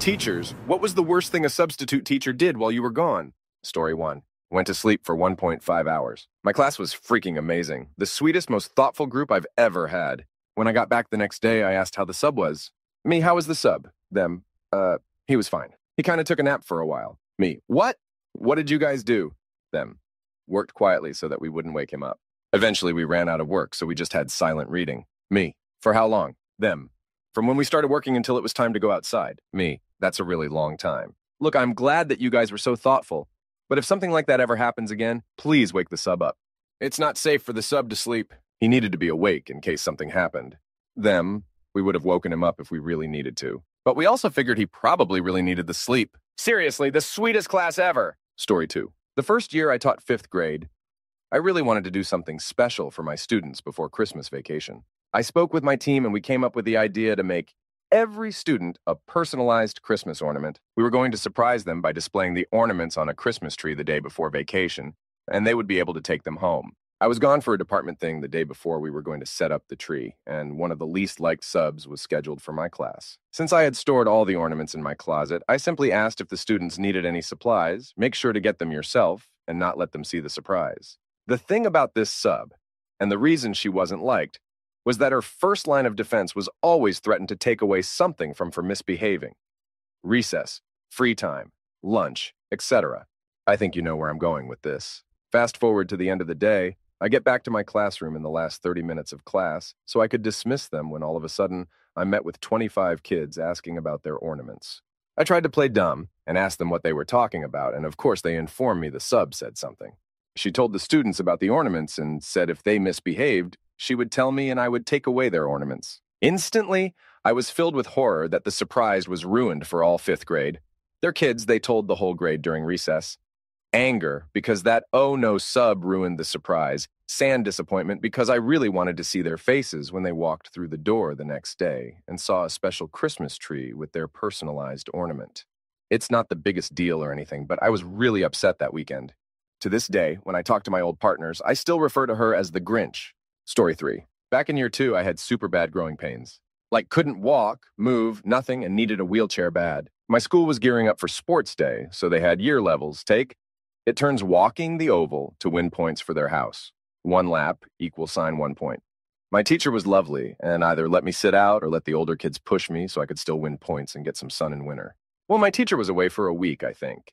Teachers, what was the worst thing a substitute teacher did while you were gone? Story 1. Went to sleep for 1.5 hours. My class was freaking amazing. The sweetest, most thoughtful group I've ever had. When I got back the next day, I asked how the sub was. Me, how was the sub? Them, uh, he was fine. He kind of took a nap for a while. Me, what? What did you guys do? Them, worked quietly so that we wouldn't wake him up. Eventually, we ran out of work, so we just had silent reading. Me, for how long? Them, from when we started working until it was time to go outside. Me, that's a really long time. Look, I'm glad that you guys were so thoughtful, but if something like that ever happens again, please wake the sub up. It's not safe for the sub to sleep. He needed to be awake in case something happened. Them, we would have woken him up if we really needed to. But we also figured he probably really needed the sleep. Seriously, the sweetest class ever. Story 2. The first year I taught fifth grade, I really wanted to do something special for my students before Christmas vacation. I spoke with my team and we came up with the idea to make every student a personalized Christmas ornament. We were going to surprise them by displaying the ornaments on a Christmas tree the day before vacation, and they would be able to take them home. I was gone for a department thing the day before we were going to set up the tree, and one of the least liked subs was scheduled for my class. Since I had stored all the ornaments in my closet, I simply asked if the students needed any supplies, make sure to get them yourself, and not let them see the surprise. The thing about this sub, and the reason she wasn't liked, was that her first line of defense was always threatened to take away something from for misbehaving. Recess, free time, lunch, etc. I think you know where I'm going with this. Fast forward to the end of the day, I get back to my classroom in the last 30 minutes of class so I could dismiss them when all of a sudden I met with 25 kids asking about their ornaments. I tried to play dumb and asked them what they were talking about, and of course they informed me the sub said something. She told the students about the ornaments and said if they misbehaved, she would tell me and I would take away their ornaments. Instantly, I was filled with horror that the surprise was ruined for all fifth grade. Their kids, they told the whole grade during recess. Anger, because that oh no sub ruined the surprise. Sand disappointment, because I really wanted to see their faces when they walked through the door the next day and saw a special Christmas tree with their personalized ornament. It's not the biggest deal or anything, but I was really upset that weekend. To this day, when I talk to my old partners, I still refer to her as the Grinch Story three. Back in year two, I had super bad growing pains. Like, couldn't walk, move, nothing, and needed a wheelchair bad. My school was gearing up for sports day, so they had year levels. Take it turns walking the oval to win points for their house. One lap equals sign one point. My teacher was lovely and either let me sit out or let the older kids push me so I could still win points and get some sun in winter. Well, my teacher was away for a week, I think.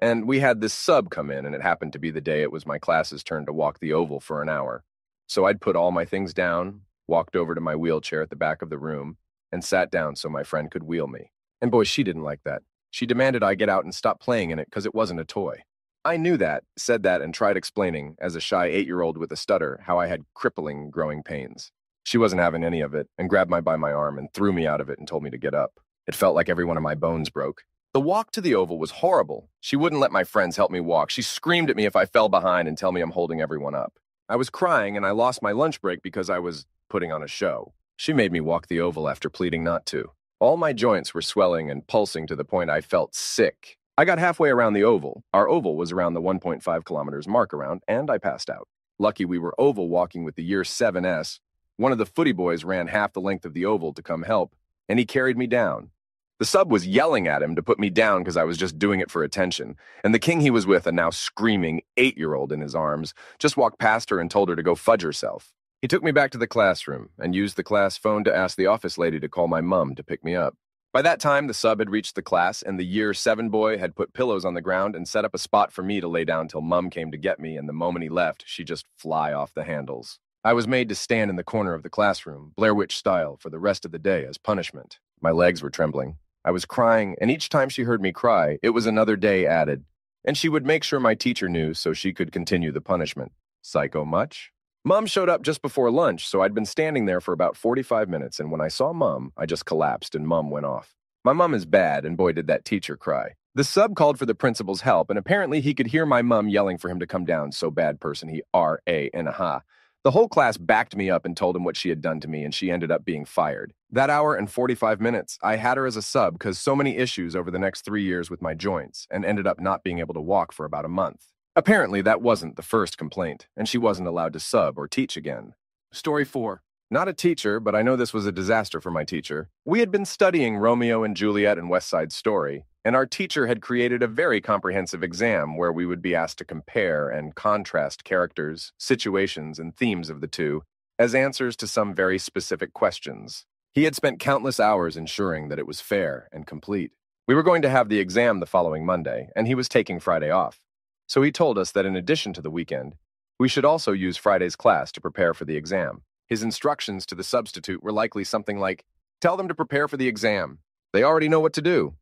And we had this sub come in, and it happened to be the day it was my class's turn to walk the oval for an hour. So I'd put all my things down, walked over to my wheelchair at the back of the room, and sat down so my friend could wheel me. And boy, she didn't like that. She demanded I get out and stop playing in it because it wasn't a toy. I knew that, said that, and tried explaining, as a shy eight year old with a stutter, how I had crippling growing pains. She wasn't having any of it and grabbed me by my arm and threw me out of it and told me to get up. It felt like every one of my bones broke. The walk to the oval was horrible. She wouldn't let my friends help me walk. She screamed at me if I fell behind and tell me I'm holding everyone up. I was crying and I lost my lunch break because I was putting on a show. She made me walk the oval after pleading not to. All my joints were swelling and pulsing to the point I felt sick. I got halfway around the oval. Our oval was around the 1.5 kilometers mark around, and I passed out. Lucky we were oval walking with the year 7S. One of the footy boys ran half the length of the oval to come help, and he carried me down. The sub was yelling at him to put me down because I was just doing it for attention, and the king he was with, a now screaming eight year old in his arms, just walked past her and told her to go fudge herself. He took me back to the classroom and used the class phone to ask the office lady to call my mum to pick me up. By that time, the sub had reached the class, and the year seven boy had put pillows on the ground and set up a spot for me to lay down till mum came to get me, and the moment he left, she'd just fly off the handles. I was made to stand in the corner of the classroom, Blair Witch style, for the rest of the day as punishment. My legs were trembling. I was crying, and each time she heard me cry, it was another day added. And she would make sure my teacher knew so she could continue the punishment. Psycho much? Mom showed up just before lunch, so I'd been standing there for about 45 minutes, and when I saw Mom, I just collapsed and Mom went off. My mom is bad, and boy, did that teacher cry. The sub called for the principal's help, and apparently he could hear my mom yelling for him to come down, so bad person he R A N ha. The whole class backed me up and told him what she had done to me, and she ended up being fired. That hour and 45 minutes, I had her as a sub because so many issues over the next three years with my joints, and ended up not being able to walk for about a month. Apparently, that wasn't the first complaint, and she wasn't allowed to sub or teach again. Story 4. Not a teacher, but I know this was a disaster for my teacher. We had been studying Romeo and Juliet and West Side Story, and our teacher had created a very comprehensive exam where we would be asked to compare and contrast characters, situations, and themes of the two as answers to some very specific questions. He had spent countless hours ensuring that it was fair and complete. We were going to have the exam the following Monday, and he was taking Friday off. So he told us that in addition to the weekend, we should also use Friday's class to prepare for the exam. His instructions to the substitute were likely something like, Tell them to prepare for the exam. They already know what to do.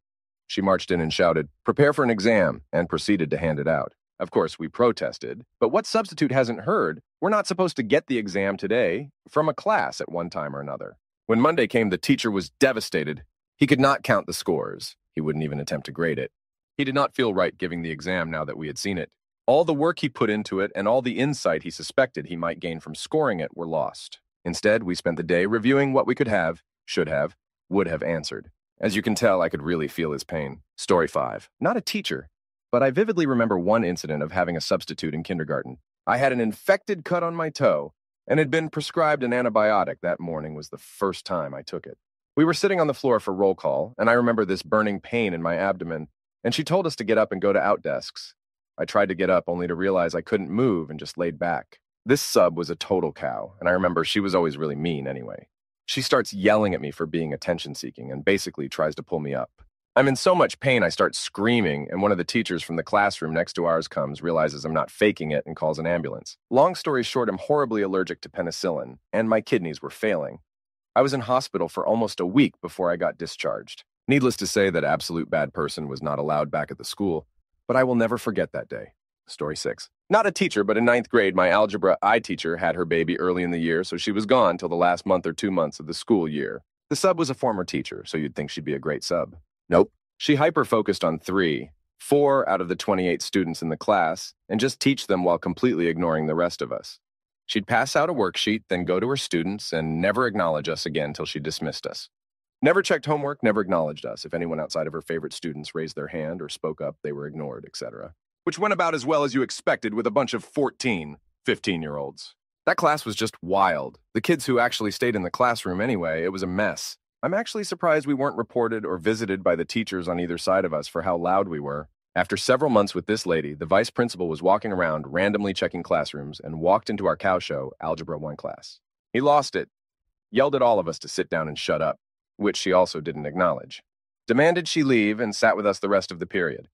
She marched in and shouted, Prepare for an exam, and proceeded to hand it out. Of course, we protested, but what substitute hasn't heard? We're not supposed to get the exam today from a class at one time or another. When Monday came, the teacher was devastated. He could not count the scores. He wouldn't even attempt to grade it. He did not feel right giving the exam now that we had seen it. All the work he put into it and all the insight he suspected he might gain from scoring it were lost. Instead, we spent the day reviewing what we could have, should have, would have answered. As you can tell, I could really feel his pain. Story 5. Not a teacher, but I vividly remember one incident of having a substitute in kindergarten. I had an infected cut on my toe and had been prescribed an antibiotic that morning was the first time I took it. We were sitting on the floor for roll call, and I remember this burning pain in my abdomen, and she told us to get up and go to out desks. I tried to get up only to realize I couldn't move and just laid back. This sub was a total cow, and I remember she was always really mean anyway. She starts yelling at me for being attention seeking and basically tries to pull me up. I'm in so much pain, I start screaming, and one of the teachers from the classroom next to ours comes, realizes I'm not faking it, and calls an ambulance. Long story short, I'm horribly allergic to penicillin, and my kidneys were failing. I was in hospital for almost a week before I got discharged. Needless to say, that absolute bad person was not allowed back at the school, but I will never forget that day. Story six. Not a teacher, but in ninth grade, my algebra I teacher had her baby early in the year, so she was gone till the last month or two months of the school year. The sub was a former teacher, so you'd think she'd be a great sub. Nope. She hyper focused on three, four out of the 28 students in the class, and just teach them while completely ignoring the rest of us. She'd pass out a worksheet, then go to her students, and never acknowledge us again till she dismissed us. Never checked homework, never acknowledged us. If anyone outside of her favorite students raised their hand or spoke up, they were ignored, etc which went about as well as you expected with a bunch of 14, 15 year olds. That class was just wild. The kids who actually stayed in the classroom anyway, it was a mess. I'm actually surprised we weren't reported or visited by the teachers on either side of us for how loud we were. After several months with this lady, the vice principal was walking around randomly checking classrooms and walked into our cow show, Algebra 1 class. He lost it, yelled at all of us to sit down and shut up, which she also didn't acknowledge. Demanded she leave and sat with us the rest of the period.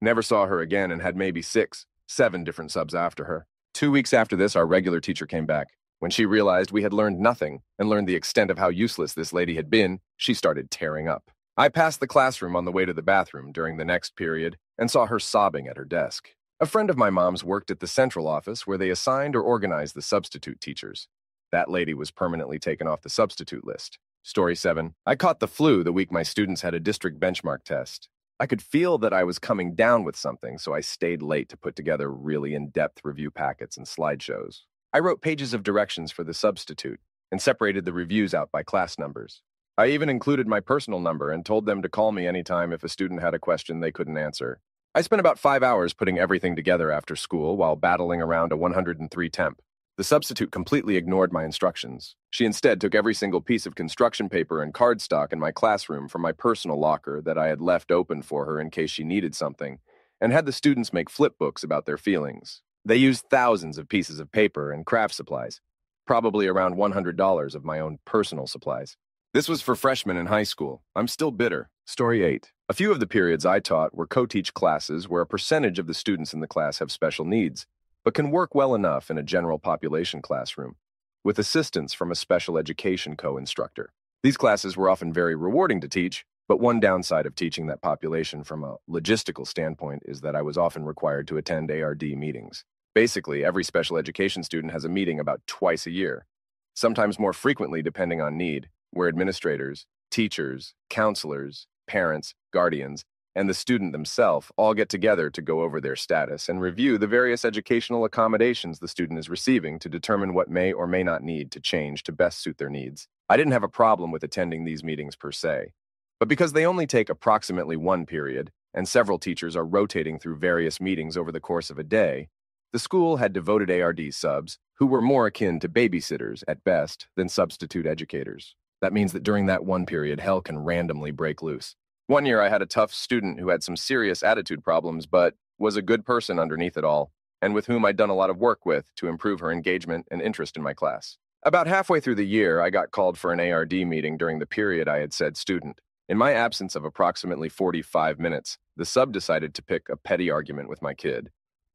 Never saw her again and had maybe six, seven different subs after her. Two weeks after this, our regular teacher came back. When she realized we had learned nothing and learned the extent of how useless this lady had been, she started tearing up. I passed the classroom on the way to the bathroom during the next period and saw her sobbing at her desk. A friend of my mom's worked at the central office where they assigned or organized the substitute teachers. That lady was permanently taken off the substitute list. Story 7. I caught the flu the week my students had a district benchmark test. I could feel that I was coming down with something, so I stayed late to put together really in depth review packets and slideshows. I wrote pages of directions for the substitute and separated the reviews out by class numbers. I even included my personal number and told them to call me anytime if a student had a question they couldn't answer. I spent about five hours putting everything together after school while battling around a 103 temp. The substitute completely ignored my instructions. She instead took every single piece of construction paper and cardstock in my classroom from my personal locker that I had left open for her in case she needed something, and had the students make flip books about their feelings. They used thousands of pieces of paper and craft supplies, probably around $100 of my own personal supplies. This was for freshmen in high school. I'm still bitter. Story 8. A few of the periods I taught were co teach classes where a percentage of the students in the class have special needs but can work well enough in a general population classroom, with assistance from a special education co-instructor. These classes were often very rewarding to teach, but one downside of teaching that population from a logistical standpoint is that I was often required to attend ARD meetings. Basically, every special education student has a meeting about twice a year, sometimes more frequently depending on need, where administrators, teachers, counselors, parents, guardians, and the student themselves all get together to go over their status and review the various educational accommodations the student is receiving to determine what may or may not need to change to best suit their needs. I didn't have a problem with attending these meetings per se, but because they only take approximately one period, and several teachers are rotating through various meetings over the course of a day, The school had devoted ARD subs who were more akin to babysitters at best than substitute educators. That means that during that one period, hell can randomly break loose. One year, I had a tough student who had some serious attitude problems, but was a good person underneath it all, and with whom I'd done a lot of work with to improve her engagement and interest in my class. About halfway through the year, I got called for an ARD meeting during the period I had said student. In my absence of approximately 45 minutes, the sub decided to pick a petty argument with my kid,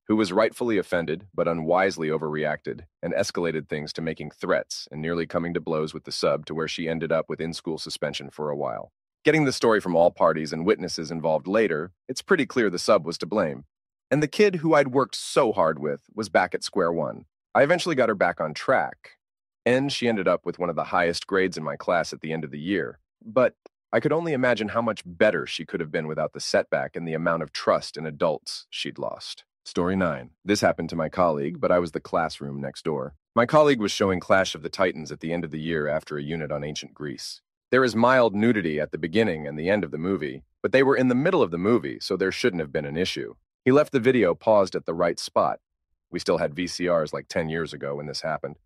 who was rightfully offended but unwisely overreacted and escalated things to making threats and nearly coming to blows with the sub to where she ended up with in school suspension for a while. Getting the story from all parties and witnesses involved later, it's pretty clear the sub was to blame. And the kid who I'd worked so hard with was back at square one. I eventually got her back on track, and she ended up with one of the highest grades in my class at the end of the year. But I could only imagine how much better she could have been without the setback and the amount of trust in adults she'd lost. Story 9. This happened to my colleague, but I was the classroom next door. My colleague was showing Clash of the Titans at the end of the year after a unit on ancient Greece. There is mild nudity at the beginning and the end of the movie, but they were in the middle of the movie, so there shouldn't have been an issue. He left the video paused at the right spot. We still had VCRs like 10 years ago when this happened.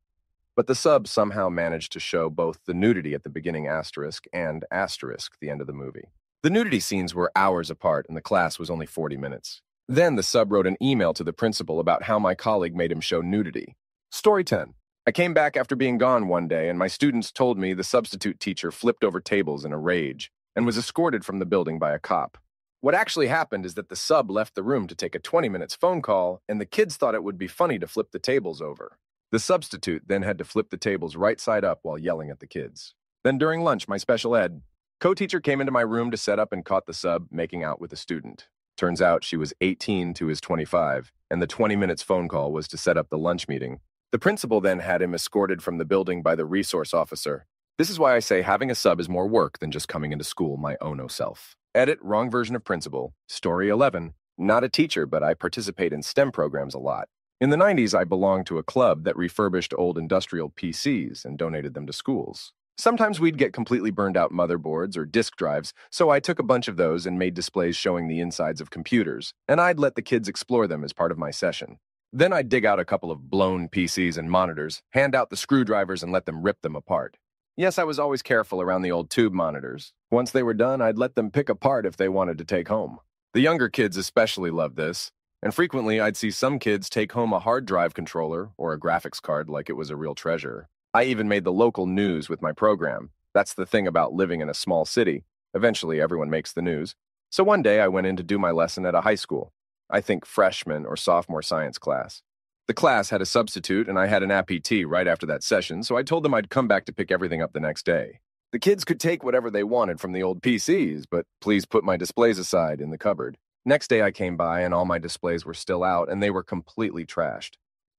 But the sub somehow managed to show both the nudity at the beginning asterisk and asterisk the end of the movie. The nudity scenes were hours apart and the class was only 40 minutes. Then the sub wrote an email to the principal about how my colleague made him show nudity. Story 10. I came back after being gone one day, and my students told me the substitute teacher flipped over tables in a rage and was escorted from the building by a cop. What actually happened is that the sub left the room to take a 20 minutes phone call, and the kids thought it would be funny to flip the tables over. The substitute then had to flip the tables right side up while yelling at the kids. Then during lunch, my special ed co teacher came into my room to set up and caught the sub making out with a student. Turns out she was 18 to his 25, and the 20 minutes phone call was to set up the lunch meeting. The principal then had him escorted from the building by the resource officer. This is why I say having a sub is more work than just coming into school my ono oh self. Edit, wrong version of principal. Story 11. Not a teacher, but I participate in STEM programs a lot. In the 90s, I belonged to a club that refurbished old industrial PCs and donated them to schools. Sometimes we'd get completely burned out motherboards or disk drives, so I took a bunch of those and made displays showing the insides of computers, and I'd let the kids explore them as part of my session. Then I'd dig out a couple of blown PCs and monitors, hand out the screwdrivers, and let them rip them apart. Yes, I was always careful around the old tube monitors. Once they were done, I'd let them pick apart if they wanted to take home. The younger kids especially loved this, and frequently I'd see some kids take home a hard drive controller or a graphics card like it was a real treasure. I even made the local news with my program. That's the thing about living in a small city. Eventually, everyone makes the news. So one day, I went in to do my lesson at a high school. I think freshman or sophomore science class. The class had a substitute, and I had an APT right after that session, so I told them I'd come back to pick everything up the next day. The kids could take whatever they wanted from the old PCs, but please put my displays aside in the cupboard. Next day, I came by, and all my displays were still out, and they were completely trashed.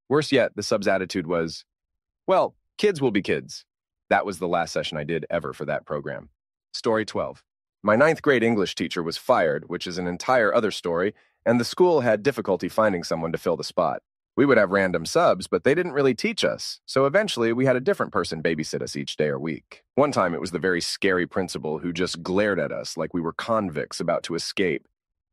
Worse yet, the sub's attitude was, well, Kids will be kids. That was the last session I did ever for that program. Story 12. My ninth grade English teacher was fired, which is an entire other story, and the school had difficulty finding someone to fill the spot. We would have random subs, but they didn't really teach us, so eventually we had a different person babysit us each day or week. One time it was the very scary principal who just glared at us like we were convicts about to escape.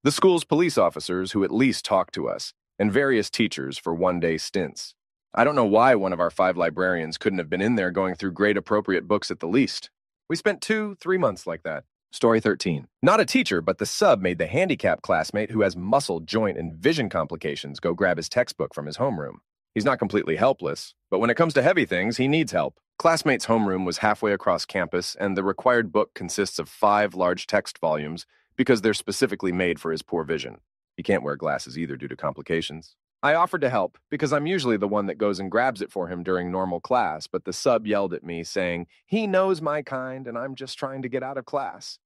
The school's police officers who at least talked to us, and various teachers for one day stints. I don't know why one of our five librarians couldn't have been in there going through grade appropriate books at the least. We spent two, three months like that. Story 13. Not a teacher, but the sub made the handicapped classmate who has muscle, joint, and vision complications go grab his textbook from his homeroom. He's not completely helpless, but when it comes to heavy things, he needs help. Classmate's homeroom was halfway across campus, and the required book consists of five large text volumes because they're specifically made for his poor vision. He can't wear glasses either due to complications. I offered to help because I'm usually the one that goes and grabs it for him during normal class, but the sub yelled at me saying, He knows my kind and I'm just trying to get out of class.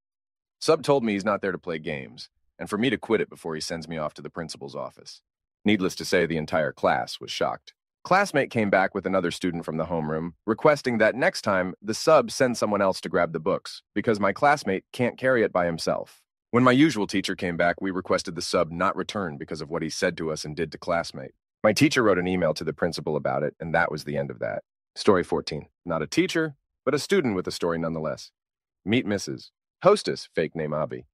Sub told me he's not there to play games, and for me to quit it before he sends me off to the principal's office. Needless to say, the entire class was shocked. Classmate came back with another student from the homeroom, requesting that next time the sub send someone else to grab the books, because my classmate can't carry it by himself. When my usual teacher came back, we requested the sub not return because of what he said to us and did to classmate. My teacher wrote an email to the principal about it, and that was the end of that. Story 14. Not a teacher, but a student with a story nonetheless. Meet Mrs. Hostess, fake name Avi.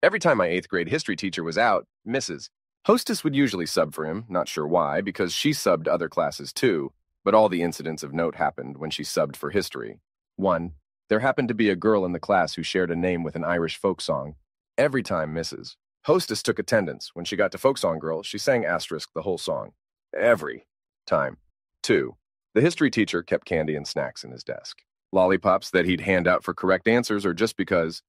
Every time my eighth grade history teacher was out, Mrs. Hostess would usually sub for him, not sure why, because she subbed other classes too, but all the incidents of note happened when she subbed for history. 1. There happened to be a girl in the class who shared a name with an Irish folk song. Every time misses. Hostess took attendance. When she got to Folk Song Girl, she sang asterisk the whole song. Every time. 2. The history teacher kept candy and snacks in his desk. Lollipops that he'd hand out for correct answers or just because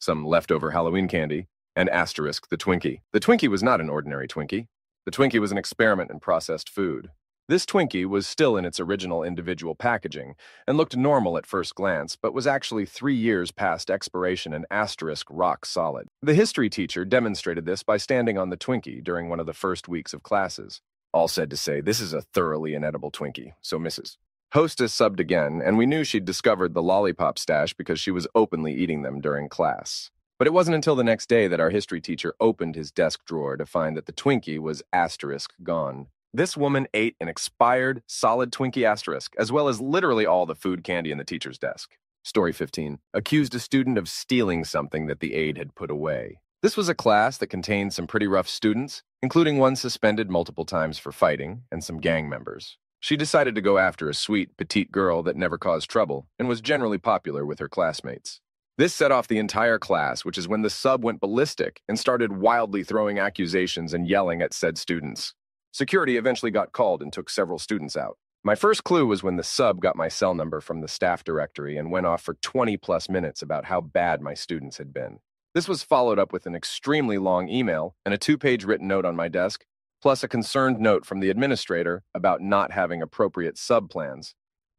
some leftover Halloween candy, and asterisk the Twinkie. The Twinkie was not an ordinary Twinkie. The Twinkie was an experiment in processed food. This Twinkie was still in its original individual packaging and looked normal at first glance, but was actually three years past expiration and asterisk rock solid. The history teacher demonstrated this by standing on the Twinkie during one of the first weeks of classes. All said to say, this is a thoroughly inedible Twinkie, so Mrs. Hostess subbed again, and we knew she'd discovered the lollipop stash because she was openly eating them during class. But it wasn't until the next day that our history teacher opened his desk drawer to find that the Twinkie was asterisk gone. This woman ate an expired, solid Twinkie asterisk, as well as literally all the food candy in the teacher's desk. Story 15. Accused a student of stealing something that the aide had put away. This was a class that contained some pretty rough students, including one suspended multiple times for fighting, and some gang members. She decided to go after a sweet, petite girl that never caused trouble and was generally popular with her classmates. This set off the entire class, which is when the sub went ballistic and started wildly throwing accusations and yelling at said students. Security eventually got called and took several students out. My first clue was when the sub got my cell number from the staff directory and went off for 20 plus minutes about how bad my students had been. This was followed up with an extremely long email and a two page written note on my desk, plus a concerned note from the administrator about not having appropriate sub plans.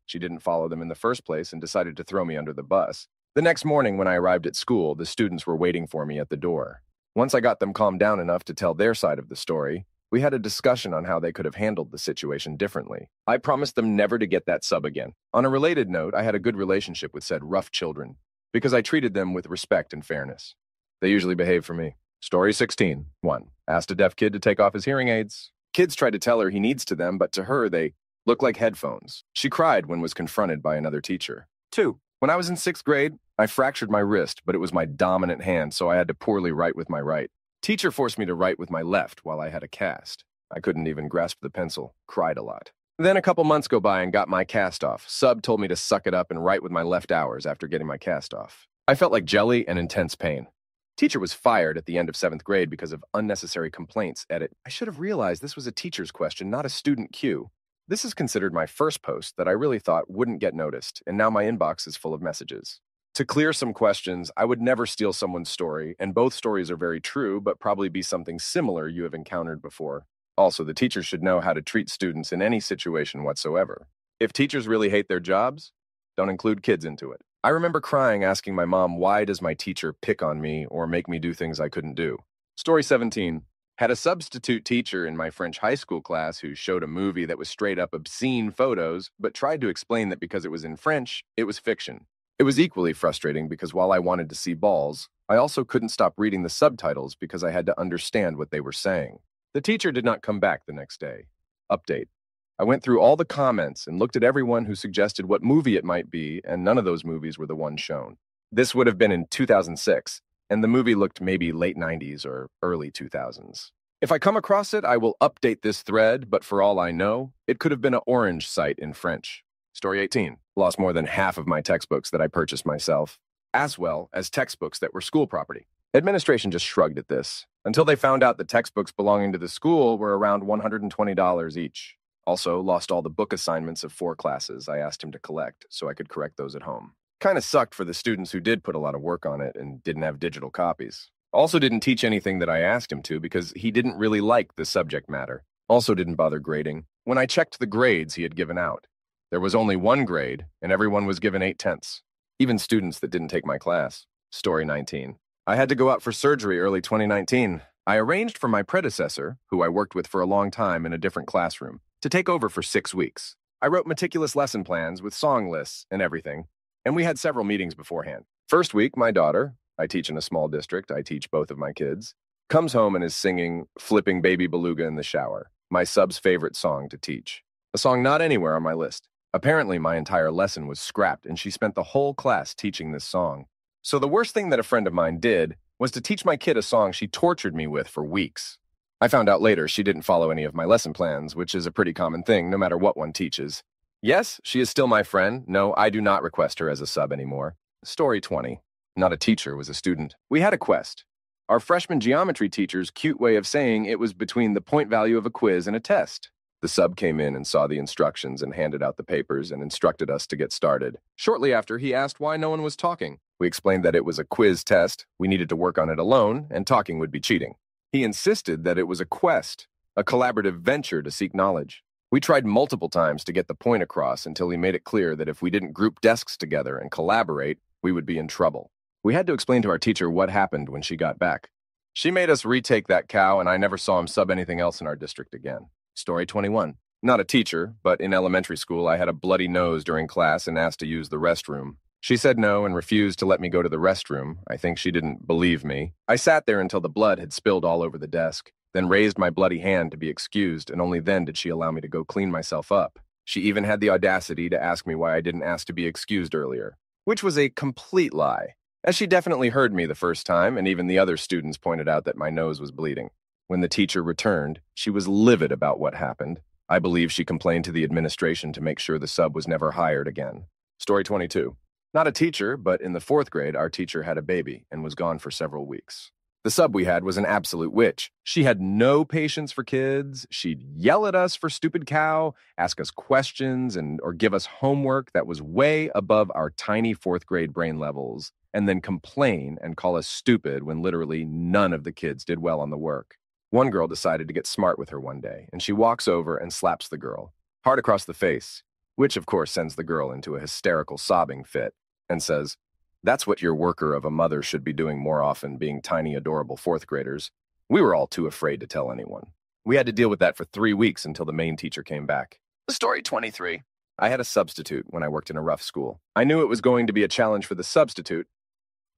She didn't follow them in the first place and decided to throw me under the bus. The next morning, when I arrived at school, the students were waiting for me at the door. Once I got them calmed down enough to tell their side of the story, we had a discussion on how they could have handled the situation differently. I promised them never to get that sub again. On a related note, I had a good relationship with said rough children because I treated them with respect and fairness. They usually behave for me. Story 16. 1. Asked a deaf kid to take off his hearing aids. Kids tried to tell her he needs to them, but to her, they look like headphones. She cried when was confronted by another teacher. 2. When I was in sixth grade, I fractured my wrist, but it was my dominant hand, so I had to poorly write with my right. Teacher forced me to write with my left while I had a cast. I couldn't even grasp the pencil, cried a lot. Then a couple months go by and got my cast off. Sub told me to suck it up and write with my left hours after getting my cast off. I felt like jelly and intense pain. Teacher was fired at the end of seventh grade because of unnecessary complaints. Edit. I should have realized this was a teacher's question, not a student cue. This is considered my first post that I really thought wouldn't get noticed, and now my inbox is full of messages. To clear some questions, I would never steal someone's story, and both stories are very true, but probably be something similar you have encountered before. Also, the teacher should know how to treat students in any situation whatsoever. If teachers really hate their jobs, don't include kids into it. I remember crying asking my mom, why does my teacher pick on me or make me do things I couldn't do? Story 17. Had a substitute teacher in my French high school class who showed a movie that was straight up obscene photos, but tried to explain that because it was in French, it was fiction. It was equally frustrating because while I wanted to see balls, I also couldn't stop reading the subtitles because I had to understand what they were saying. The teacher did not come back the next day. Update. I went through all the comments and looked at everyone who suggested what movie it might be, and none of those movies were the ones shown. This would have been in 2006, and the movie looked maybe late 90s or early 2000s. If I come across it, I will update this thread, but for all I know, it could have been an orange site in French. Story 18. Lost more than half of my textbooks that I purchased myself, as well as textbooks that were school property. Administration just shrugged at this until they found out the textbooks belonging to the school were around $120 each. Also, lost all the book assignments of four classes I asked him to collect so I could correct those at home. Kind of sucked for the students who did put a lot of work on it and didn't have digital copies. Also, didn't teach anything that I asked him to because he didn't really like the subject matter. Also, didn't bother grading. When I checked the grades he had given out, there was only one grade, and everyone was given eight tenths, even students that didn't take my class. Story 19. I had to go out for surgery early 2019. I arranged for my predecessor, who I worked with for a long time in a different classroom, to take over for six weeks. I wrote meticulous lesson plans with song lists and everything, and we had several meetings beforehand. First week, my daughter, I teach in a small district, I teach both of my kids, comes home and is singing Flipping Baby Beluga in the Shower, my sub's favorite song to teach. A song not anywhere on my list. Apparently, my entire lesson was scrapped, and she spent the whole class teaching this song. So, the worst thing that a friend of mine did was to teach my kid a song she tortured me with for weeks. I found out later she didn't follow any of my lesson plans, which is a pretty common thing no matter what one teaches. Yes, she is still my friend. No, I do not request her as a sub anymore. Story 20. Not a teacher was a student. We had a quest. Our freshman geometry teacher's cute way of saying it was between the point value of a quiz and a test. The sub came in and saw the instructions and handed out the papers and instructed us to get started. Shortly after, he asked why no one was talking. We explained that it was a quiz test, we needed to work on it alone, and talking would be cheating. He insisted that it was a quest, a collaborative venture to seek knowledge. We tried multiple times to get the point across until he made it clear that if we didn't group desks together and collaborate, we would be in trouble. We had to explain to our teacher what happened when she got back. She made us retake that cow, and I never saw him sub anything else in our district again. Story 21. Not a teacher, but in elementary school, I had a bloody nose during class and asked to use the restroom. She said no and refused to let me go to the restroom. I think she didn't believe me. I sat there until the blood had spilled all over the desk, then raised my bloody hand to be excused, and only then did she allow me to go clean myself up. She even had the audacity to ask me why I didn't ask to be excused earlier, which was a complete lie, as she definitely heard me the first time, and even the other students pointed out that my nose was bleeding. When the teacher returned, she was livid about what happened. I believe she complained to the administration to make sure the sub was never hired again. Story 22. Not a teacher, but in the fourth grade, our teacher had a baby and was gone for several weeks. The sub we had was an absolute witch. She had no patience for kids. She'd yell at us for stupid cow, ask us questions, and or give us homework that was way above our tiny fourth grade brain levels, and then complain and call us stupid when literally none of the kids did well on the work. One girl decided to get smart with her one day, and she walks over and slaps the girl, hard across the face, which of course sends the girl into a hysterical sobbing fit, and says, That's what your worker of a mother should be doing more often, being tiny, adorable fourth graders. We were all too afraid to tell anyone. We had to deal with that for three weeks until the main teacher came back. Story 23. I had a substitute when I worked in a rough school. I knew it was going to be a challenge for the substitute,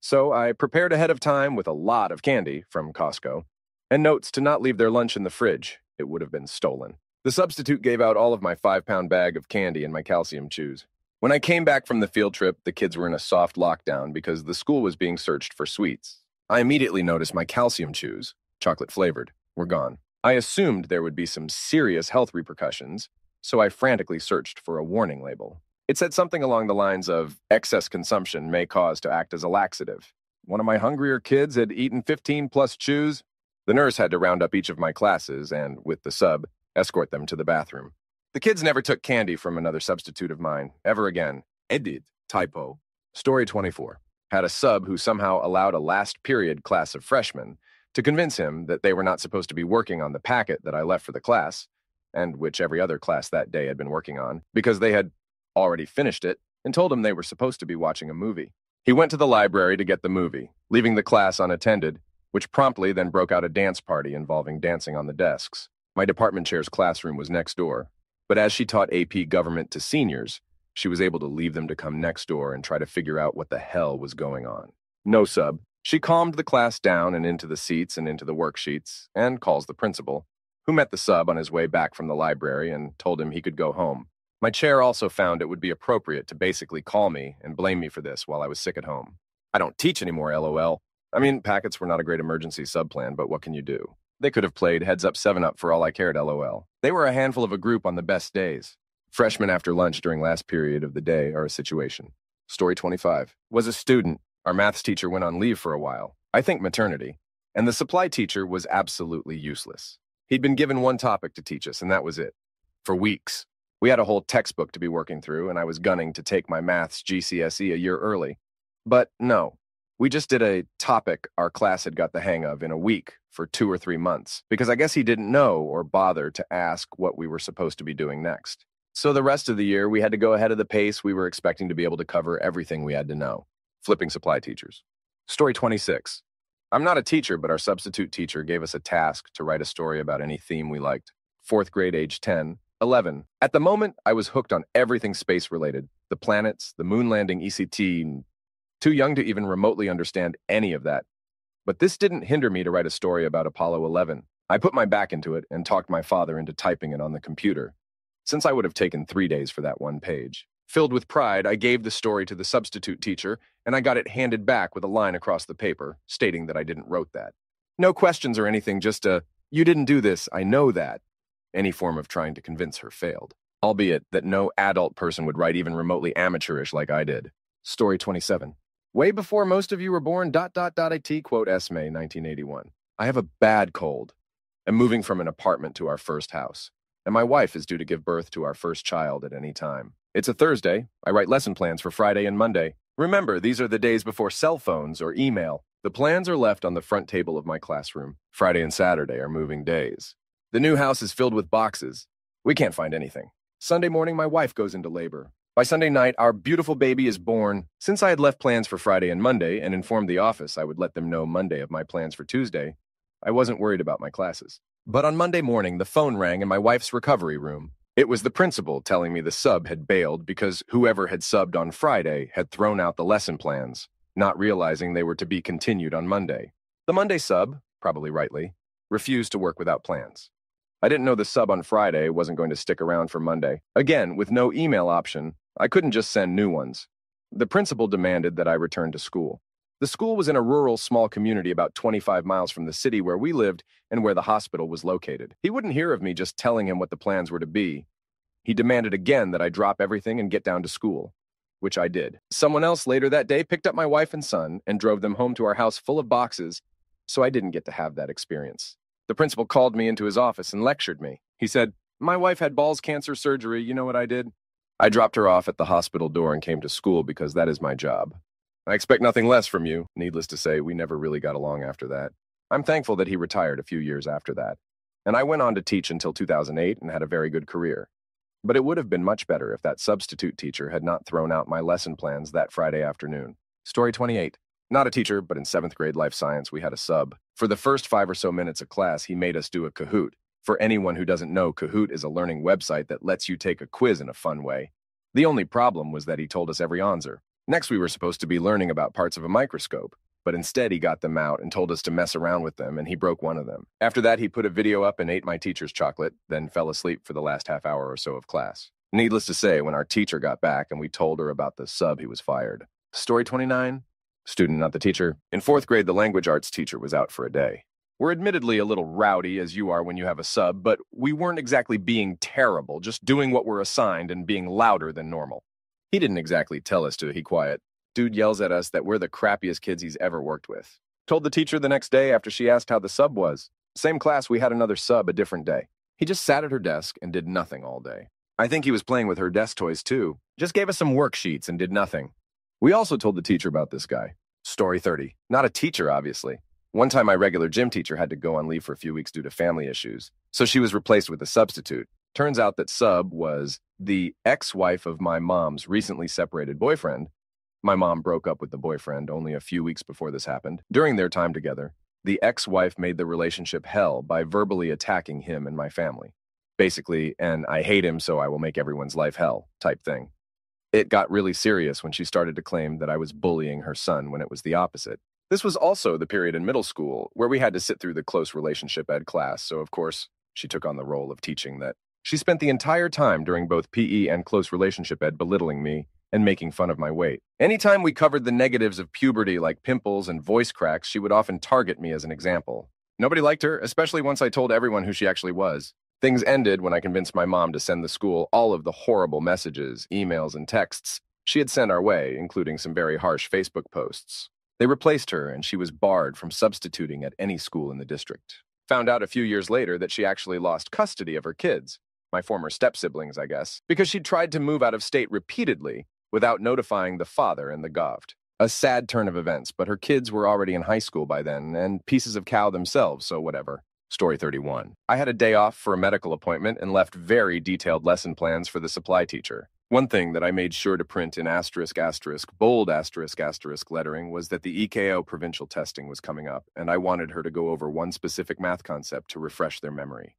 so I prepared ahead of time with a lot of candy from Costco and notes to not leave their lunch in the fridge. It would have been stolen. The substitute gave out all of my five pound bag of candy and my calcium chews. When I came back from the field trip, the kids were in a soft lockdown because the school was being searched for sweets. I immediately noticed my calcium chews, chocolate flavored, were gone. I assumed there would be some serious health repercussions, so I frantically searched for a warning label. It said something along the lines of excess consumption may cause to act as a laxative. One of my hungrier kids had eaten 15 plus chews the nurse had to round up each of my classes and, with the sub, escort them to the bathroom. The kids never took candy from another substitute of mine, ever again. Edit. Typo. Story 24. Had a sub who somehow allowed a last period class of freshmen to convince him that they were not supposed to be working on the packet that I left for the class, and which every other class that day had been working on, because they had already finished it and told him they were supposed to be watching a movie. He went to the library to get the movie, leaving the class unattended, which promptly then broke out a dance party involving dancing on the desks. My department chair's classroom was next door, but as she taught AP government to seniors, she was able to leave them to come next door and try to figure out what the hell was going on. No sub. She calmed the class down and into the seats and into the worksheets, and calls the principal, who met the sub on his way back from the library and told him he could go home. My chair also found it would be appropriate to basically call me and blame me for this while I was sick at home. I don't teach anymore, lol. I mean, packets were not a great emergency sub plan, but what can you do? They could have played heads up 7 up for all I cared, lol. They were a handful of a group on the best days. Freshmen after lunch during last period of the day are a situation. Story 25. Was a student. Our maths teacher went on leave for a while. I think maternity. And the supply teacher was absolutely useless. He'd been given one topic to teach us, and that was it. For weeks. We had a whole textbook to be working through, and I was gunning to take my maths GCSE a year early. But no, we just did a topic our class had got the hang of in a week for two or three months, because I guess he didn't know or bother to ask what we were supposed to be doing next. So the rest of the year, we had to go ahead of the pace we were expecting to be able to cover everything we had to know. Flipping supply teachers. Story 26. I'm not a teacher, but our substitute teacher gave us a task to write a story about any theme we liked. Fourth grade, age 10. 11. At the moment, I was hooked on everything space related the planets, the moon landing ECT, too young to even remotely understand any of that. But this didn't hinder me to write a story about Apollo 11. I put my back into it and talked my father into typing it on the computer, since I would have taken three days for that one page. Filled with pride, I gave the story to the substitute teacher, and I got it handed back with a line across the paper stating that I didn't wrote that. No questions or anything, just a, You didn't do this, I know that. Any form of trying to convince her failed, albeit that no adult person would write even remotely amateurish like I did. Story 27. Way before most of you were born, dot, dot, dot, IT, quote, Esme, 1981. I have a bad cold. I'm moving from an apartment to our first house, and my wife is due to give birth to our first child at any time. It's a Thursday. I write lesson plans for Friday and Monday. Remember, these are the days before cell phones or email. The plans are left on the front table of my classroom. Friday and Saturday are moving days. The new house is filled with boxes. We can't find anything. Sunday morning, my wife goes into labor. By Sunday night, our beautiful baby is born. Since I had left plans for Friday and Monday and informed the office I would let them know Monday of my plans for Tuesday, I wasn't worried about my classes. But on Monday morning, the phone rang in my wife's recovery room. It was the principal telling me the sub had bailed because whoever had subbed on Friday had thrown out the lesson plans, not realizing they were to be continued on Monday. The Monday sub, probably rightly, refused to work without plans. I didn't know the sub on Friday wasn't going to stick around for Monday. Again, with no email option, I couldn't just send new ones. The principal demanded that I return to school. The school was in a rural, small community about 25 miles from the city where we lived and where the hospital was located. He wouldn't hear of me just telling him what the plans were to be. He demanded again that I drop everything and get down to school, which I did. Someone else later that day picked up my wife and son and drove them home to our house full of boxes, so I didn't get to have that experience. The principal called me into his office and lectured me. He said, My wife had balls cancer surgery. You know what I did? I dropped her off at the hospital door and came to school because that is my job. I expect nothing less from you. Needless to say, we never really got along after that. I'm thankful that he retired a few years after that. And I went on to teach until 2008 and had a very good career. But it would have been much better if that substitute teacher had not thrown out my lesson plans that Friday afternoon. Story 28. Not a teacher, but in seventh grade life science, we had a sub. For the first five or so minutes of class, he made us do a Kahoot. For anyone who doesn't know, Kahoot is a learning website that lets you take a quiz in a fun way. The only problem was that he told us every answer. Next, we were supposed to be learning about parts of a microscope, but instead he got them out and told us to mess around with them, and he broke one of them. After that, he put a video up and ate my teacher's chocolate, then fell asleep for the last half hour or so of class. Needless to say, when our teacher got back and we told her about the sub, he was fired. Story 29 Student, not the teacher. In fourth grade, the language arts teacher was out for a day. We're admittedly a little rowdy, as you are when you have a sub, but we weren't exactly being terrible, just doing what we're assigned and being louder than normal. He didn't exactly tell us to be quiet. Dude yells at us that we're the crappiest kids he's ever worked with. Told the teacher the next day after she asked how the sub was. Same class, we had another sub a different day. He just sat at her desk and did nothing all day. I think he was playing with her desk toys too. Just gave us some worksheets and did nothing. We also told the teacher about this guy. Story 30. Not a teacher, obviously. One time, my regular gym teacher had to go on leave for a few weeks due to family issues, so she was replaced with a substitute. Turns out that Sub was the ex wife of my mom's recently separated boyfriend. My mom broke up with the boyfriend only a few weeks before this happened. During their time together, the ex wife made the relationship hell by verbally attacking him and my family. Basically, and I hate him, so I will make everyone's life hell type thing. It got really serious when she started to claim that I was bullying her son when it was the opposite. This was also the period in middle school where we had to sit through the close relationship ed class, so of course, she took on the role of teaching that. She spent the entire time during both PE and close relationship ed belittling me and making fun of my weight. Anytime we covered the negatives of puberty like pimples and voice cracks, she would often target me as an example. Nobody liked her, especially once I told everyone who she actually was. Things ended when I convinced my mom to send the school all of the horrible messages, emails, and texts she had sent our way, including some very harsh Facebook posts. They replaced her, and she was barred from substituting at any school in the district. Found out a few years later that she actually lost custody of her kids, my former step siblings, I guess, because she'd tried to move out of state repeatedly without notifying the father and the govt. A sad turn of events, but her kids were already in high school by then, and pieces of cow themselves, so whatever. Story 31. I had a day off for a medical appointment and left very detailed lesson plans for the supply teacher. One thing that I made sure to print in asterisk asterisk bold asterisk asterisk lettering was that the EKO provincial testing was coming up, and I wanted her to go over one specific math concept to refresh their memory.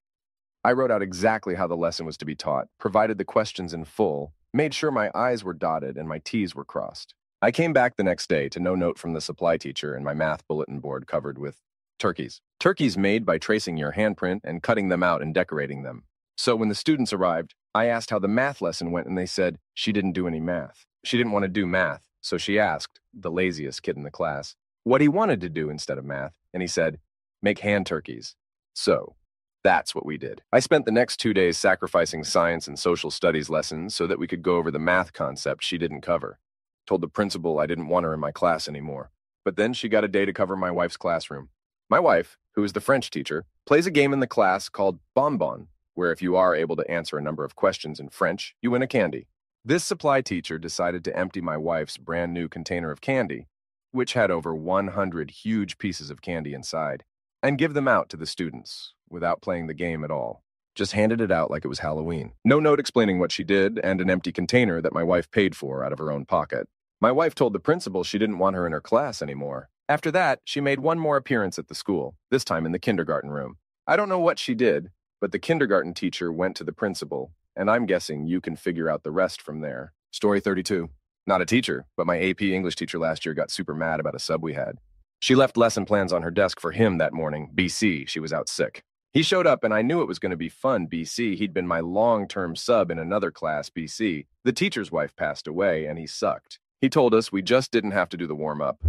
I wrote out exactly how the lesson was to be taught, provided the questions in full, made sure my I's were dotted and my T's were crossed. I came back the next day to no note from the supply teacher and my math bulletin board covered with turkeys. Turkeys made by tracing your handprint and cutting them out and decorating them. So when the students arrived, I asked how the math lesson went, and they said she didn't do any math. She didn't want to do math, so she asked, the laziest kid in the class, what he wanted to do instead of math, and he said, make hand turkeys. So, That's what we did. I spent the next two days sacrificing science and social studies lessons so that we could go over the math concept she didn't cover. Told the principal I didn't want her in my class anymore. But then she got a day to cover my wife's classroom. My wife, who is the French teacher, plays a game in the class called Bonbon, where if you are able to answer a number of questions in French, you win a candy. This supply teacher decided to empty my wife's brand new container of candy, which had over 100 huge pieces of candy inside, and give them out to the students without playing the game at all. Just handed it out like it was Halloween. No note explaining what she did, and an empty container that my wife paid for out of her own pocket. My wife told the principal she didn't want her in her class anymore. After that, she made one more appearance at the school, this time in the kindergarten room. I don't know what she did, but the kindergarten teacher went to the principal, and I'm guessing you can figure out the rest from there. Story 32. Not a teacher, but my AP English teacher last year got super mad about a sub we had. She left lesson plans on her desk for him that morning, BC. She was out sick. He showed up, and I knew it was going to be fun, BC. He'd been my long term sub in another class, BC. The teacher's wife passed away, and he sucked. He told us we just didn't have to do the warm up,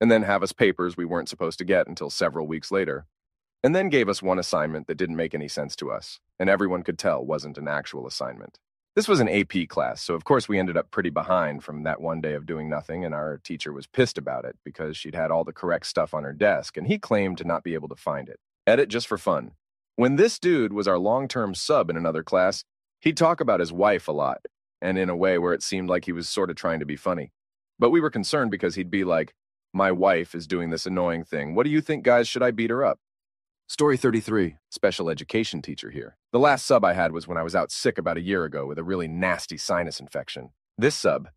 and then have us papers we weren't supposed to get until several weeks later, and then gave us one assignment that didn't make any sense to us, and everyone could tell wasn't an actual assignment. This was an AP class, so of course we ended up pretty behind from that one day of doing nothing, and our teacher was pissed about it because she'd had all the correct stuff on her desk, and he claimed to not be able to find it. Edit just for fun. When this dude was our long term sub in another class, he'd talk about his wife a lot, and in a way where it seemed like he was sort of trying to be funny. But we were concerned because he'd be like, My wife is doing this annoying thing. What do you think, guys? Should I beat her up? Story 33 Special education teacher here. The last sub I had was when I was out sick about a year ago with a really nasty sinus infection. This sub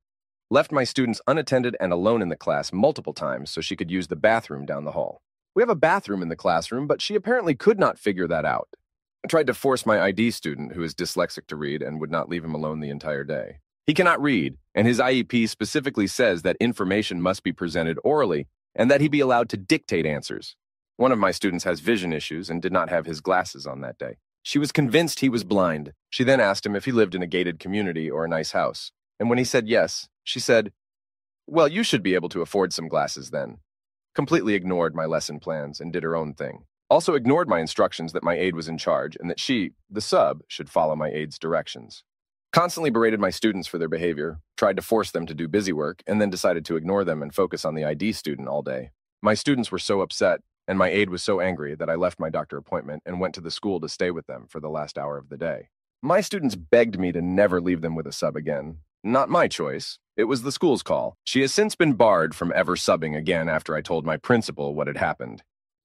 left my students unattended and alone in the class multiple times so she could use the bathroom down the hall. We have a bathroom in the classroom, but she apparently could not figure that out. I tried to force my ID student, who is dyslexic to read, and would not leave him alone the entire day. He cannot read, and his IEP specifically says that information must be presented orally and that he be allowed to dictate answers. One of my students has vision issues and did not have his glasses on that day. She was convinced he was blind. She then asked him if he lived in a gated community or a nice house. And when he said yes, she said, Well, you should be able to afford some glasses then completely ignored my lesson plans and did her own thing. Also ignored my instructions that my aide was in charge and that she, the sub, should follow my aide's directions. Constantly berated my students for their behavior, tried to force them to do busy work, and then decided to ignore them and focus on the ID student all day. My students were so upset, and my aide was so angry that I left my doctor appointment and went to the school to stay with them for the last hour of the day. My students begged me to never leave them with a sub again. Not my choice. It was the school's call. She has since been barred from ever subbing again after I told my principal what had happened.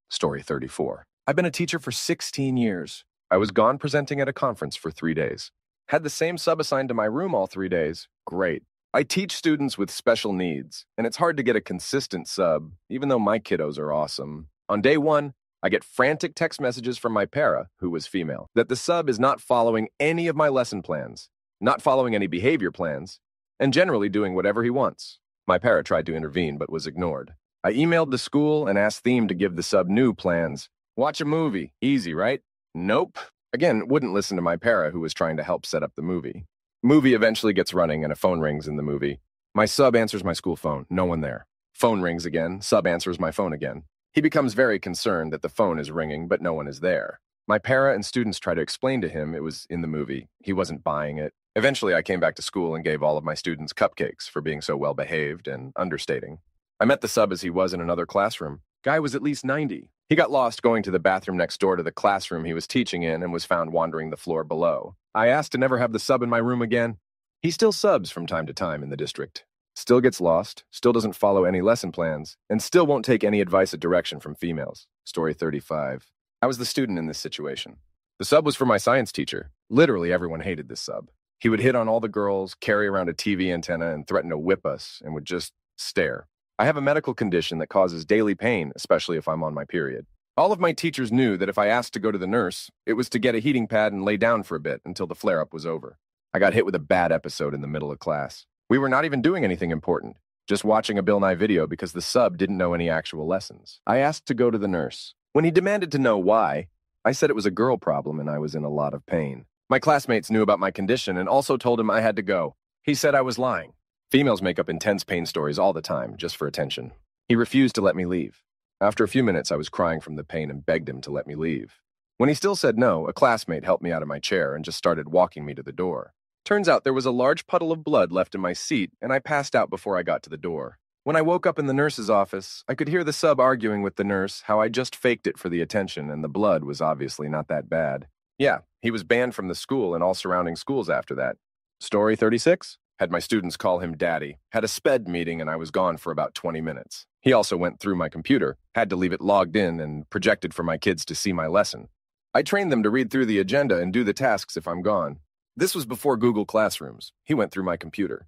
Story 34. I've been a teacher for 16 years. I was gone presenting at a conference for three days. Had the same sub assigned to my room all three days. Great. I teach students with special needs, and it's hard to get a consistent sub, even though my kiddos are awesome. On day one, I get frantic text messages from my para, who was female, that the sub is not following any of my lesson plans, not following any behavior plans, and generally doing whatever he wants. My para tried to intervene, but was ignored. I emailed the school and asked Theme to give the sub new plans. Watch a movie. Easy, right? Nope. Again, wouldn't listen to my para who was trying to help set up the movie. Movie eventually gets running and a phone rings in the movie. My sub answers my school phone. No one there. Phone rings again. Sub answers my phone again. He becomes very concerned that the phone is ringing, but no one is there. My para and students try to explain to him it was in the movie. He wasn't buying it. Eventually, I came back to school and gave all of my students cupcakes for being so well behaved and understating. I met the sub as he was in another classroom. Guy was at least 90. He got lost going to the bathroom next door to the classroom he was teaching in and was found wandering the floor below. I asked to never have the sub in my room again. He still subs from time to time in the district. Still gets lost, still doesn't follow any lesson plans, and still won't take any advice or direction from females. Story 35. I was the student in this situation. The sub was for my science teacher. Literally everyone hated this sub. He would hit on all the girls, carry around a TV antenna, and threaten to whip us, and would just stare. I have a medical condition that causes daily pain, especially if I'm on my period. All of my teachers knew that if I asked to go to the nurse, it was to get a heating pad and lay down for a bit until the flare up was over. I got hit with a bad episode in the middle of class. We were not even doing anything important, just watching a Bill Nye video because the sub didn't know any actual lessons. I asked to go to the nurse. When he demanded to know why, I said it was a girl problem and I was in a lot of pain. My classmates knew about my condition and also told him I had to go. He said I was lying. Females make up intense pain stories all the time, just for attention. He refused to let me leave. After a few minutes, I was crying from the pain and begged him to let me leave. When he still said no, a classmate helped me out of my chair and just started walking me to the door. Turns out there was a large puddle of blood left in my seat, and I passed out before I got to the door. When I woke up in the nurse's office, I could hear the sub arguing with the nurse how I just faked it for the attention and the blood was obviously not that bad. Yeah, he was banned from the school and all surrounding schools after that. Story 36? Had my students call him daddy, had a SPED meeting, and I was gone for about 20 minutes. He also went through my computer, had to leave it logged in and projected for my kids to see my lesson. I trained them to read through the agenda and do the tasks if I'm gone. This was before Google Classrooms. He went through my computer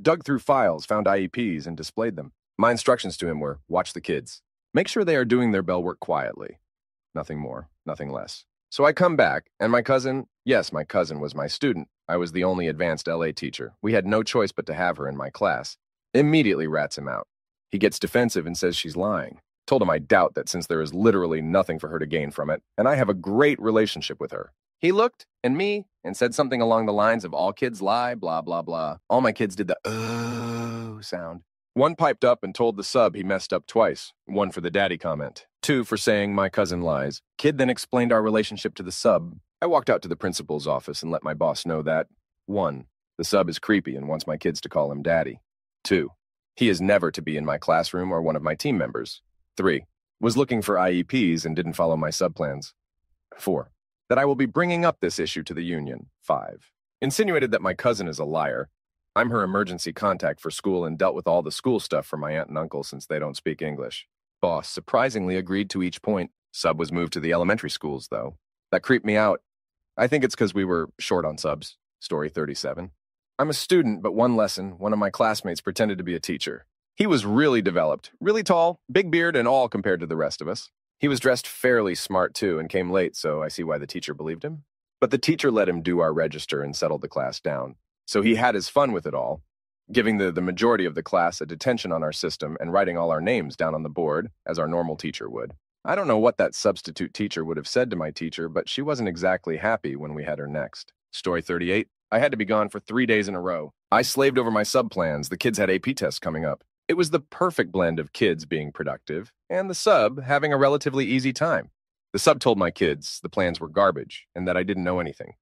dug through files, found IEPs, and displayed them. My instructions to him were watch the kids. Make sure they are doing their bell work quietly. Nothing more, nothing less. So I come back, and my cousin, yes, my cousin was my student. I was the only advanced LA teacher. We had no choice but to have her in my class. Immediately rats him out. He gets defensive and says she's lying. Told him I doubt that since there is literally nothing for her to gain from it, and I have a great relationship with her. He looked, and me, and said something along the lines of all kids lie, blah, blah, blah. All my kids did the oh sound. One piped up and told the sub he messed up twice, one for the daddy comment, two for saying my cousin lies. Kid then explained our relationship to the sub. I walked out to the principal's office and let my boss know that 1. The sub is creepy and wants my kids to call him daddy. 2. He is never to be in my classroom or one of my team members. 3. Was looking for IEPs and didn't follow my sub plans. 4 that I will be bringing up this issue to the union. 5. Insinuated that my cousin is a liar. I'm her emergency contact for school and dealt with all the school stuff for my aunt and uncle since they don't speak English. Boss surprisingly agreed to each point. Sub was moved to the elementary schools, though. That creeped me out. I think it's because we were short on subs. Story 37. I'm a student, but one lesson, one of my classmates pretended to be a teacher. He was really developed, really tall, big beard, and all compared to the rest of us. He was dressed fairly smart too and came late, so I see why the teacher believed him. But the teacher let him do our register and settled the class down. So he had his fun with it all, giving the, the majority of the class a detention on our system and writing all our names down on the board, as our normal teacher would. I don't know what that substitute teacher would have said to my teacher, but she wasn't exactly happy when we had her next. Story 38. I had to be gone for three days in a row. I slaved over my sub plans. The kids had AP tests coming up. It was the perfect blend of kids being productive and the sub having a relatively easy time. The sub told my kids the plans were garbage and that I didn't know anything.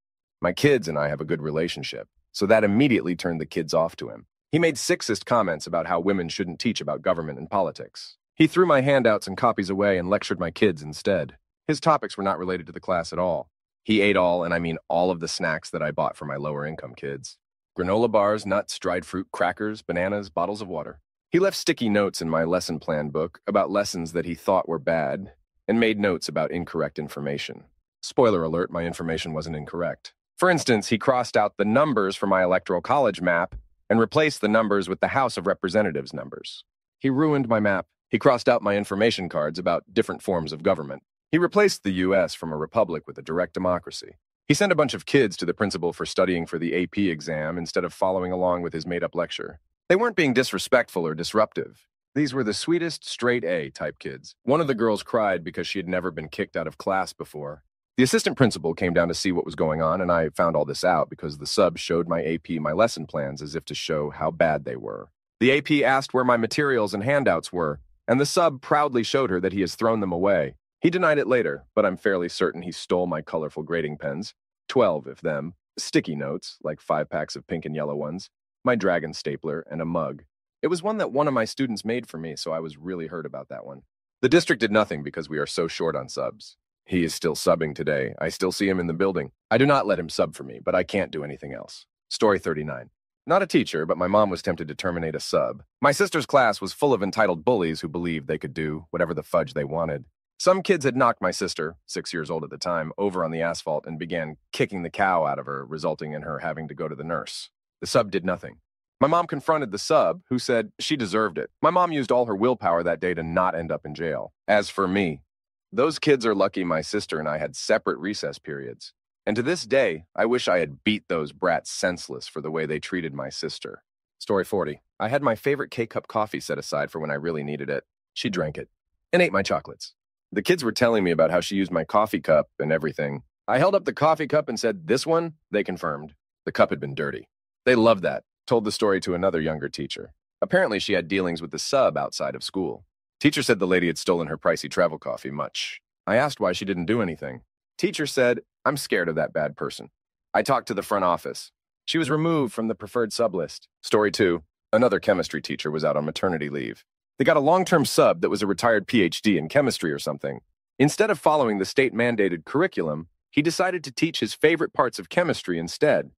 My kids and I have a good relationship, so that immediately turned the kids off to him. He made sexist comments about how women shouldn't teach about government and politics. He threw my handouts and copies away and lectured my kids instead. His topics were not related to the class at all. He ate all, and I mean all of the snacks that I bought for my lower income kids granola bars, nuts, dried fruit, crackers, bananas, bottles of water. He left sticky notes in my lesson plan book about lessons that he thought were bad and made notes about incorrect information. Spoiler alert, my information wasn't incorrect. For instance, he crossed out the numbers for my electoral college map and replaced the numbers with the House of Representatives numbers. He ruined my map. He crossed out my information cards about different forms of government. He replaced the U.S. from a republic with a direct democracy. He sent a bunch of kids to the principal for studying for the AP exam instead of following along with his made up lecture. They weren't being disrespectful or disruptive. These were the sweetest straight A type kids. One of the girls cried because she had never been kicked out of class before. The assistant principal came down to see what was going on, and I found all this out because the sub showed my AP my lesson plans as if to show how bad they were. The AP asked where my materials and handouts were, and the sub proudly showed her that he has thrown them away. He denied it later, but I'm fairly certain he stole my colorful grading pens, 12 of them, sticky notes, like five packs of pink and yellow ones, my dragon stapler, and a mug. It was one that one of my students made for me, so I was really hurt about that one. The district did nothing because we are so short on subs. He is still subbing today. I still see him in the building. I do not let him sub for me, but I can't do anything else. Story 39. Not a teacher, but my mom was tempted to terminate a sub. My sister's class was full of entitled bullies who believed they could do whatever the fudge they wanted. Some kids had knocked my sister, six years old at the time, over on the asphalt and began kicking the cow out of her, resulting in her having to go to the nurse. The sub did nothing. My mom confronted the sub, who said she deserved it. My mom used all her willpower that day to not end up in jail. As for me, those kids are lucky my sister and I had separate recess periods. And to this day, I wish I had beat those brats senseless for the way they treated my sister. Story 40. I had my favorite K cup coffee set aside for when I really needed it. She drank it and ate my chocolates. The kids were telling me about how she used my coffee cup and everything. I held up the coffee cup and said, This one? They confirmed. The cup had been dirty. They loved that, told the story to another younger teacher. Apparently, she had dealings with the sub outside of school. Teacher said the lady had stolen her pricey travel coffee much. I asked why she didn't do anything. Teacher said, I'm scared of that bad person. I talked to the front office. She was removed from the preferred sub list. Story two another chemistry teacher was out on maternity leave. They got a long term sub that was a retired PhD in chemistry or something. Instead of following the state mandated curriculum, he decided to teach his favorite parts of chemistry instead.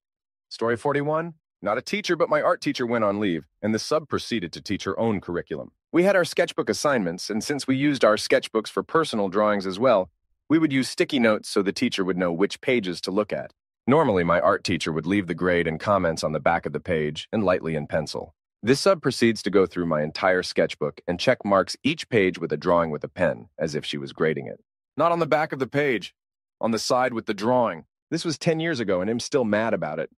Story 41 Not a teacher, but my art teacher went on leave, and the sub proceeded to teach her own curriculum. We had our sketchbook assignments, and since we used our sketchbooks for personal drawings as well, we would use sticky notes so the teacher would know which pages to look at. Normally, my art teacher would leave the grade and comments on the back of the page and lightly in pencil. This sub proceeds to go through my entire sketchbook and check marks each page with a drawing with a pen, as if she was grading it. Not on the back of the page, on the side with the drawing. This was 10 years ago, and I'm still mad about it.